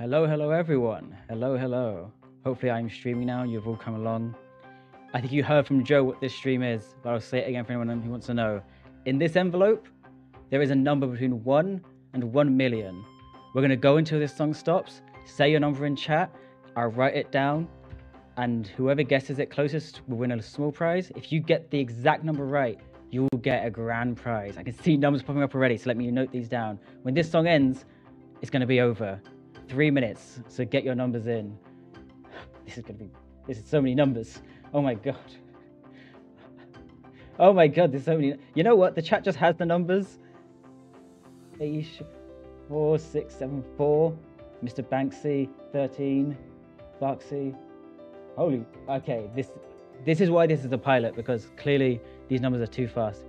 Hello, hello, everyone. Hello, hello. Hopefully, I'm streaming now. You've all come along. I think you heard from Joe what this stream is, but I'll say it again for anyone who wants to know. In this envelope, there is a number between 1 and 1 million. We're going to go until this song stops, say your number in chat, I'll write it down, and whoever guesses it closest will win a small prize. If you get the exact number right, you will get a grand prize. I can see numbers popping up already, so let me note these down. When this song ends, it's going to be over. Three minutes, so get your numbers in. This is going to be, this is so many numbers. Oh my god. Oh my god, there's so many. You know what? The chat just has the numbers. Aish, 4674. Mr. Banksy, 13. Barksy. Holy. Okay, this this is why this is a pilot because clearly these numbers are too fast.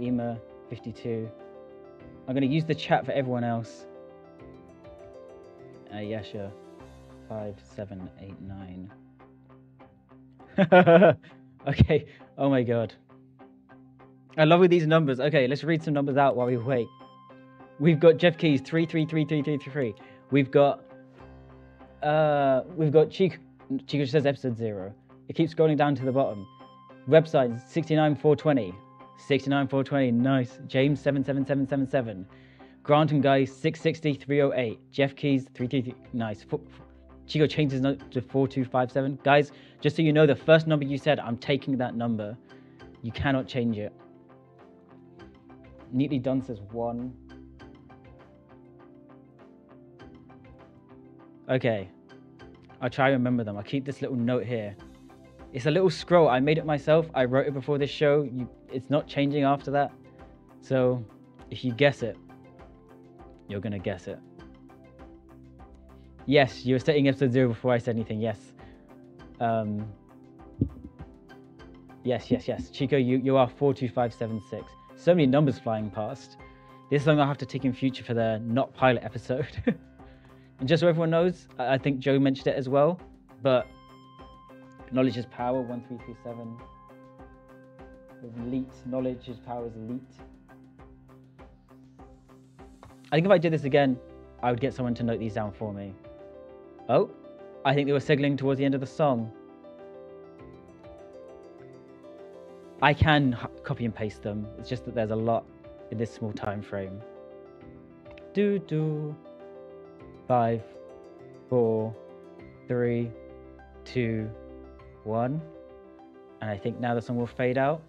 Ema, 52. I'm going to use the chat for everyone else. Uh, Yasha, 5789. okay, oh my god. I love with these numbers. Okay, let's read some numbers out while we wait. We've got Jeff Keys, 333333. We've got uh we've got Chico Chico says episode zero. It keeps scrolling down to the bottom. Website 69420. 69420, nice. James 77777. Grant and Guy 660 308. Jeff Keys 333, nice. Chico note to 4257. Guys, just so you know, the first number you said, I'm taking that number. You cannot change it. Neatly done says one. Okay. I'll try to remember them. I'll keep this little note here. It's a little scroll. I made it myself. I wrote it before this show. You, it's not changing after that. So if you guess it, you're to guess it. Yes, you were setting episode zero before I said anything. Yes. Um, yes, yes, yes. Chico, you, you are 42576. So many numbers flying past. This is something I'll have to take in future for the not pilot episode. and just so everyone knows, I think Joe mentioned it as well, but knowledge is power, 1337. Elite, knowledge is power is elite. I think if I did this again, I would get someone to note these down for me. Oh, I think they were signaling towards the end of the song. I can copy and paste them. It's just that there's a lot in this small time frame. Do do. Five, four, three, two, one. And I think now the song will fade out.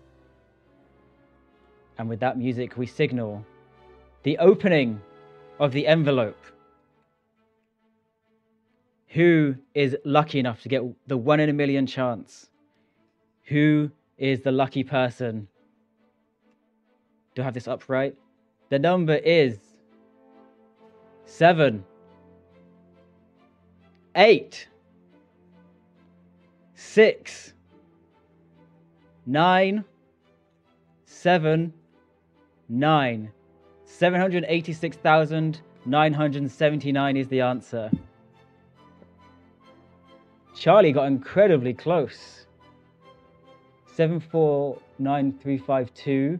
And with that music, we signal the opening of the envelope. Who is lucky enough to get the one in a million chance? Who is the lucky person? Do I have this upright? The number is seven, eight, six, nine, seven, nine. 786,979 is the answer. Charlie got incredibly close. 749352.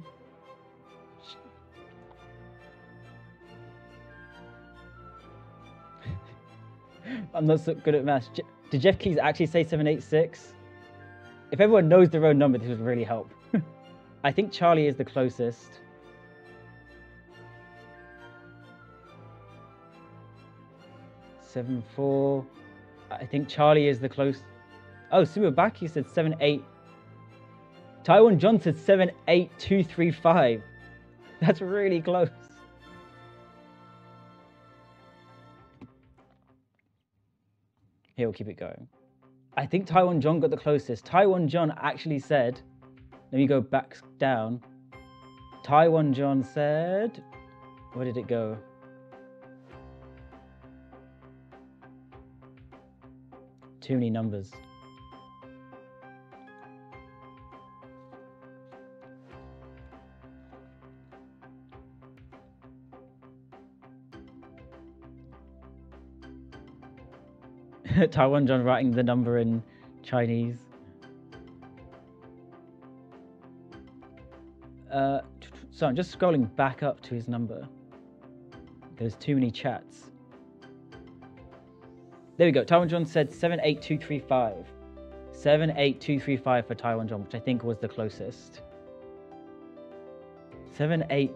I'm not so good at maths. Did Jeff Keys actually say 786? If everyone knows their own number, this would really help. I think Charlie is the closest. Seven four. I think Charlie is the close. Oh, Sumabaki said seven eight. Taiwan John said seven eight two three five. That's really close. Here, we'll keep it going. I think Taiwan John got the closest. Taiwan John actually said, let me go back down. Taiwan John said, where did it go? Too many numbers. Taiwan John writing the number in Chinese. Uh, so I'm just scrolling back up to his number. There's too many chats. There we go. Taiwan John said 78235. 78235 for Taiwan John, which I think was the closest. 7 8.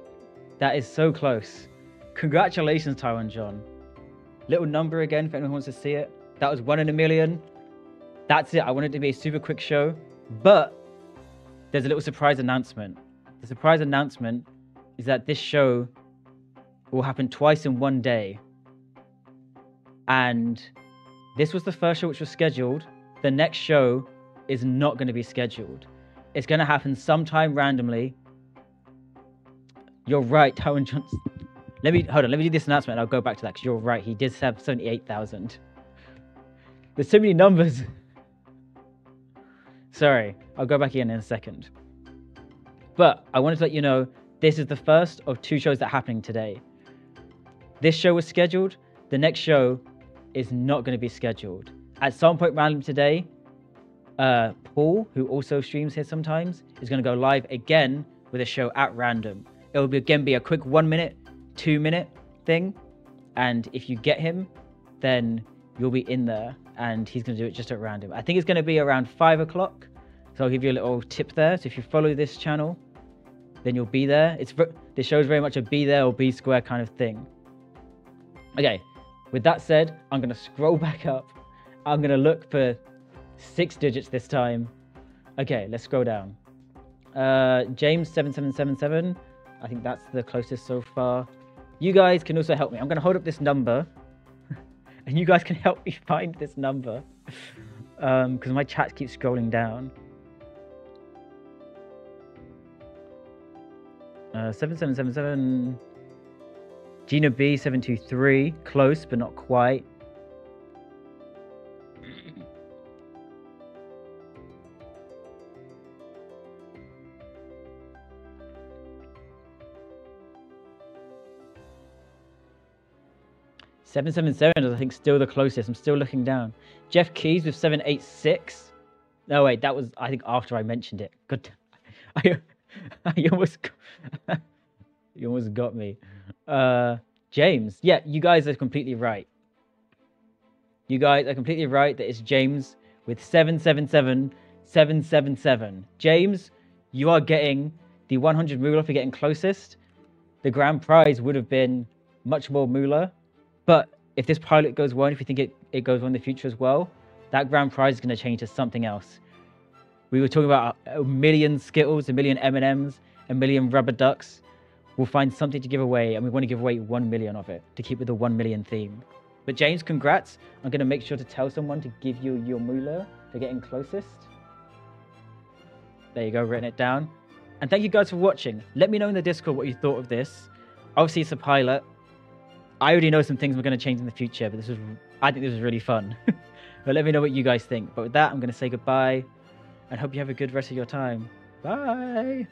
That is so close. Congratulations, Taiwan John. Little number again if anyone who wants to see it. That was one in a million. That's it. I wanted it to be a super quick show. But there's a little surprise announcement. The surprise announcement is that this show will happen twice in one day. And this was the first show which was scheduled. The next show is not going to be scheduled. It's going to happen sometime randomly. You're right, Taiwan Johnson. Let me hold on. Let me do this announcement. and I'll go back to that because you're right. He did have seventy-eight thousand. There's so many numbers. Sorry, I'll go back in in a second. But I wanted to let you know this is the first of two shows that are happening today. This show was scheduled. The next show is not going to be scheduled. At some point random today, uh, Paul, who also streams here sometimes, is going to go live again with a show at random. It will be, again be a quick one minute, two minute thing. And if you get him, then you'll be in there and he's going to do it just at random. I think it's going to be around five o'clock. So I'll give you a little tip there. So if you follow this channel, then you'll be there. It's this show is very much a be there or be square kind of thing. Okay, with that said, I'm going to scroll back up. I'm going to look for six digits this time. Okay, let's scroll down. Uh, James7777. I think that's the closest so far. You guys can also help me. I'm going to hold up this number. and you guys can help me find this number. Because um, my chat keeps scrolling down. Uh, 7777. Gina B723, close but not quite. Seven seven seven is I think still the closest. I'm still looking down. Jeff Keys with seven eight six. No wait, that was I think after I mentioned it. Good. I, I almost you almost got me. Uh, James, yeah, you guys are completely right. You guys are completely right that it's James with 777 777. James, you are getting the 100 moolah for getting closest. The grand prize would have been much more moolah. But if this pilot goes well, if you think it, it goes well in the future as well, that grand prize is going to change to something else. We were talking about a million Skittles, a million M&Ms, a million rubber ducks we'll find something to give away and we want to give away 1 million of it to keep with the 1 million theme. But James, congrats. I'm going to make sure to tell someone to give you your moolah for getting closest. There you go, written it down. And thank you guys for watching. Let me know in the Discord what you thought of this. Obviously, it's a pilot. I already know some things we're going to change in the future, but this was, I think this was really fun. but let me know what you guys think. But with that, I'm going to say goodbye and hope you have a good rest of your time. Bye.